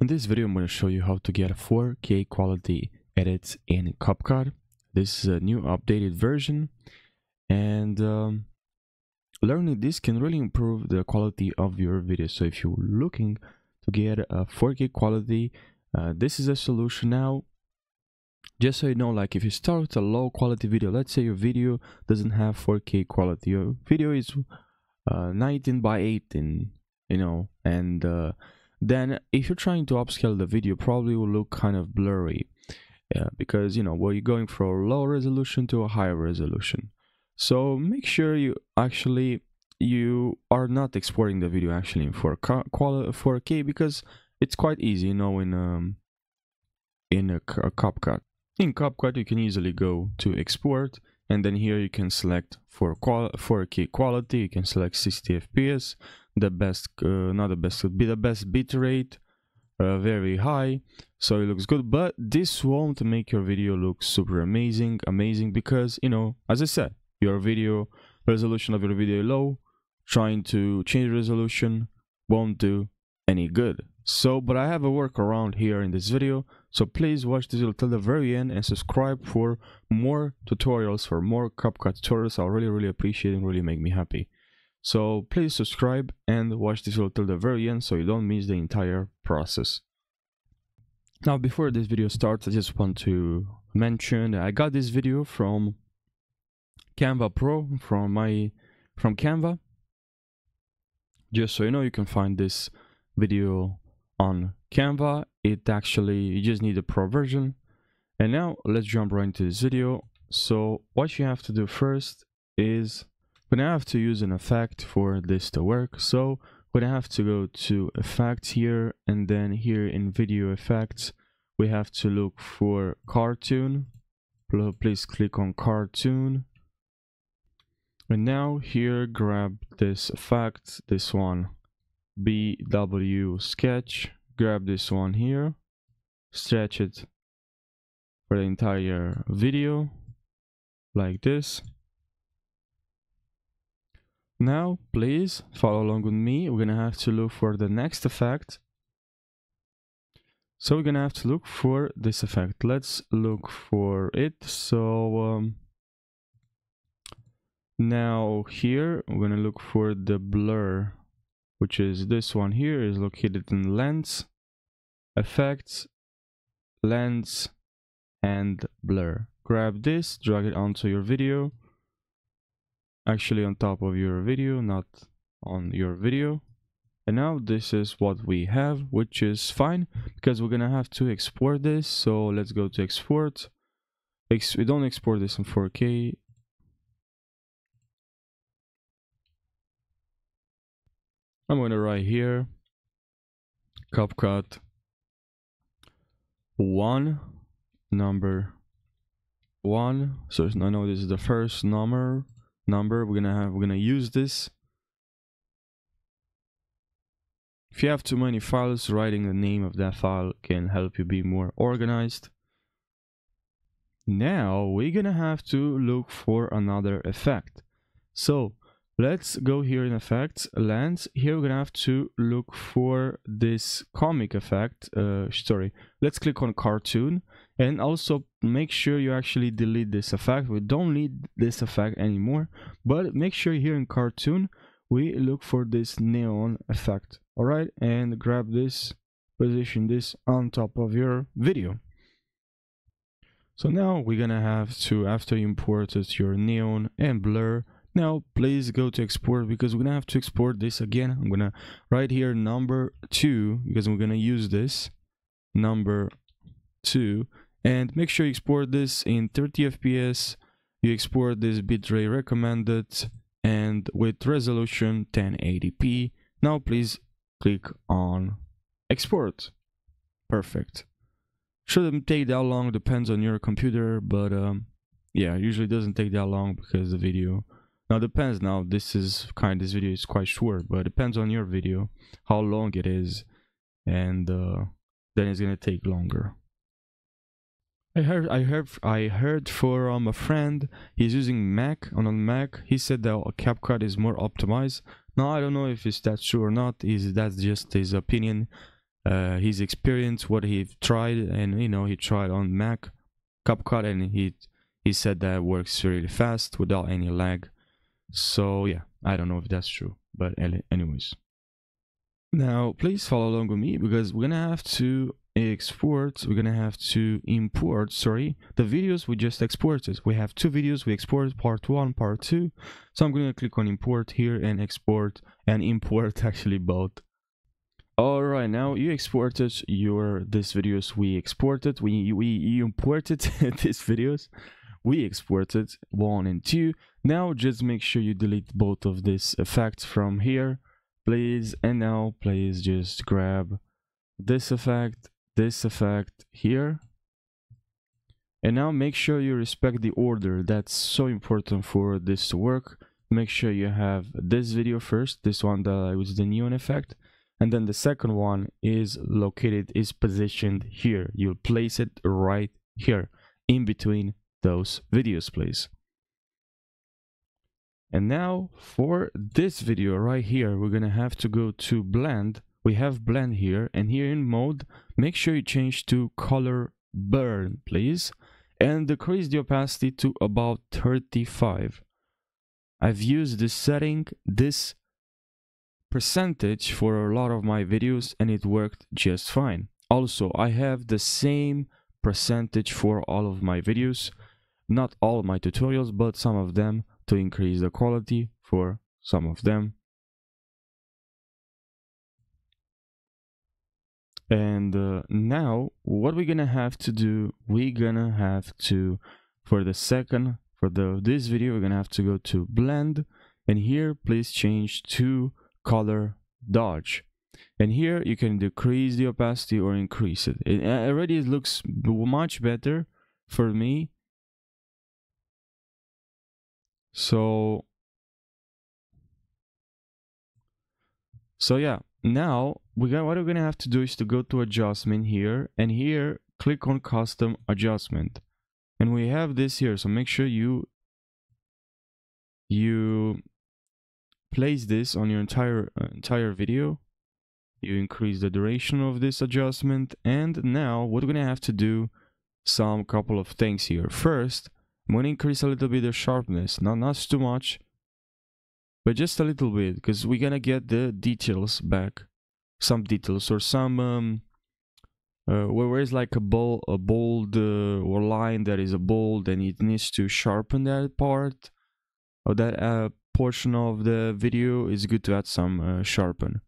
In this video, I'm going to show you how to get 4K quality edits in CapCut. This is a new updated version and um, learning this can really improve the quality of your video. So if you're looking to get a 4K quality, uh, this is a solution now. Just so you know, like if you start a low quality video, let's say your video doesn't have 4K quality, your video is uh, 19 by 18, you know, and uh, then if you're trying to upscale the video probably will look kind of blurry. Yeah, because you know well you're going from a low resolution to a higher resolution. So make sure you actually you are not exporting the video actually in 4K, 4K because it's quite easy you know in um in a, a CapCut in CapCut you can easily go to export and then here you can select for 4K quality you can select 60 FPS the best uh, not the best could be the best bit rate uh, very high. So it looks good but this won't make your video look super amazing amazing because you know as i said your video resolution of your video low trying to change resolution won't do any good so but i have a workaround here in this video so please watch this video till the very end and subscribe for more tutorials for more CapCut tutorials i'll really really appreciate and really make me happy so please subscribe and watch this video till the very end so you don't miss the entire process. Now before this video starts I just want to mention I got this video from Canva Pro from my from Canva. Just so you know you can find this video on Canva. It actually you just need a pro version. And now let's jump right into this video. So what you have to do first is we're gonna have to use an effect for this to work so we're gonna have to go to effects here and then here in video effects we have to look for cartoon please click on cartoon and now here grab this effect this one bw sketch grab this one here stretch it for the entire video like this now, please follow along with me. We're gonna have to look for the next effect. So we're gonna have to look for this effect. Let's look for it. So um, now here we're gonna look for the blur, which is this one here is located in lens, effects, lens, and blur. Grab this, drag it onto your video. Actually on top of your video not on your video. And now this is what we have which is fine because we're gonna have to export this. So let's go to export. Ex we don't export this in 4k I'm gonna write here CapCut one number one. So I know this is the first number number. We're gonna have we're gonna use this. If you have too many files writing the name of that file can help you be more organized. Now we're gonna have to look for another effect. So let's go here in effects lens. Here we're gonna have to look for this comic effect uh sorry. Let's click on cartoon. And also make sure you actually delete this effect. We don't need this effect anymore. But make sure here in cartoon we look for this neon effect. All right and grab this position this on top of your video. So now we're gonna have to after you imported your neon and blur now please go to export because we're gonna have to export this again. I'm gonna write here number two because we're gonna use this number two. And make sure you export this in 30 fps you export this bitrate recommended and with resolution 1080p now please click on export. Perfect. Shouldn't take that long depends on your computer but um yeah usually doesn't take that long because the video now depends. Now this is kind of this video is quite short but depends on your video how long it is and uh, then it's gonna take longer. I heard I heard I heard from a friend he's using Mac on a Mac. He said that CapCut is more optimized. Now I don't know if it's that true or not. Is that's just his opinion uh, his experience, what he tried, and you know he tried on Mac CapCut, and he he said that works really fast without any lag. So yeah, I don't know if that's true, but anyways. Now, please follow along with me because we're gonna have to export, we're gonna have to import, sorry, the videos we just exported. We have two videos we exported, part one, part two. So I'm gonna click on import here and export and import actually both. Alright, now you exported your these videos we exported, we we imported these videos, we exported one and two. Now just make sure you delete both of these effects from here please. And now please just grab this effect this effect here. And now make sure you respect the order. That's so important for this to work. Make sure you have this video first this one that was the neon effect. And then the second one is located is positioned here. You'll place it right here in between those videos please and now for this video right here, we're gonna have to go to blend. We have blend here and here in mode, make sure you change to color burn, please. And decrease the opacity to about 35. I've used this setting, this percentage for a lot of my videos and it worked just fine. Also, I have the same percentage for all of my videos. Not all my tutorials, but some of them to increase the quality for some of them. And uh, now what we're gonna have to do, we're gonna have to, for the second, for the this video, we're gonna have to go to blend and here please change to color dodge. And here you can decrease the opacity or increase it. It already looks much better for me so so yeah now we got what we're gonna have to do is to go to adjustment here and here click on custom adjustment. And we have this here so make sure you you place this on your entire uh, entire video. You increase the duration of this adjustment and now what we're gonna have to do some couple of things here. First I'm to increase a little bit the sharpness, not, not too much, but just a little bit, because we're to get the details back, some details or some, um, uh, where is like a bold, a bold uh, or line that is a bold and it needs to sharpen that part or that uh, portion of the video, it's good to add some uh, sharpen.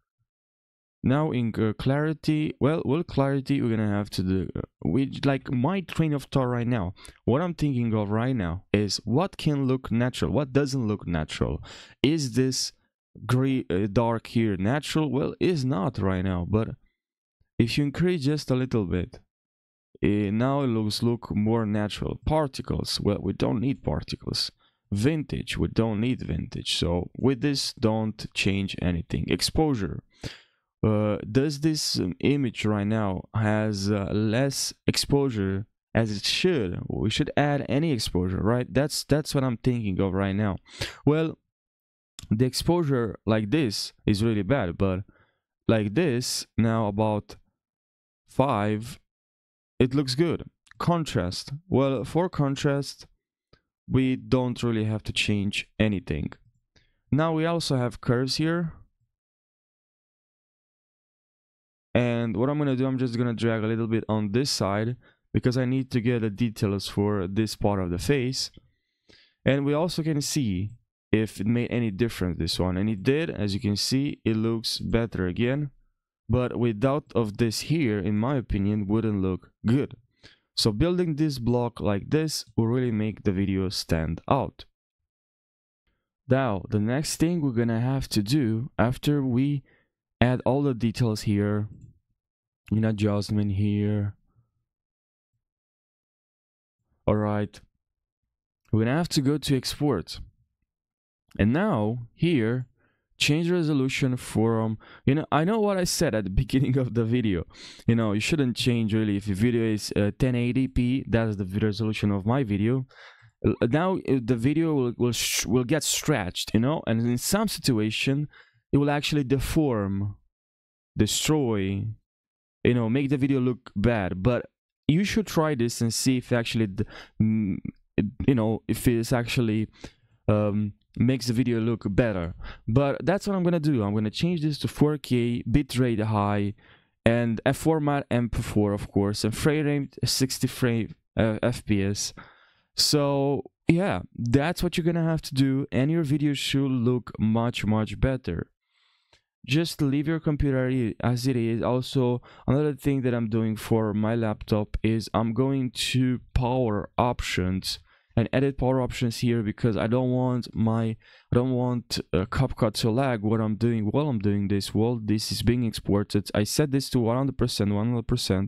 Now in uh, clarity, well, well, clarity, we're gonna have to do, uh, we, like my train of thought right now, what I'm thinking of right now is what can look natural, what doesn't look natural. Is this gray, uh, dark here natural? Well, is not right now, but if you increase just a little bit, uh, now it looks look more natural. Particles, well, we don't need particles. Vintage, we don't need vintage. So with this, don't change anything. Exposure, uh, does this um, image right now has uh, less exposure as it should? We should add any exposure right? That's that's what i'm thinking of right now. Well the exposure like this is really bad but like this now about five it looks good. Contrast. Well for contrast we don't really have to change anything. Now we also have curves here and what I'm gonna do I'm just gonna drag a little bit on this side because I need to get the details for this part of the face. And we also can see if it made any difference this one. And it did. As you can see it looks better again. But without of this here in my opinion wouldn't look good. So building this block like this will really make the video stand out. Now the next thing we're gonna have to do after we add all the details here in adjustment here. All right. We're gonna have to go to export. And now here change resolution from you know i know what i said at the beginning of the video. You know you shouldn't change really. If your video is uh, 1080p that's the resolution of my video. Uh, now uh, the video will will, will get stretched you know and in some situation it will actually deform destroy you know make the video look bad but you should try this and see if actually mm, you know if it's actually um, makes the video look better. But that's what i'm gonna do. I'm gonna change this to 4k bitrate high and a format mp4 of course and frame rate 60 frame uh, fps so yeah that's what you're gonna have to do and your video should look much much better just leave your computer as it is. Also another thing that i'm doing for my laptop is i'm going to power options and edit power options here because I don't want my I don't want uh, CapCut to lag what I'm doing while I'm doing this while this is being exported. I set this to 100% 100%